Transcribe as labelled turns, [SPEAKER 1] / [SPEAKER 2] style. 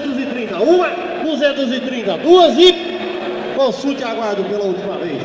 [SPEAKER 1] 230, uma, 230, duas e consulte aguardo pela última vez.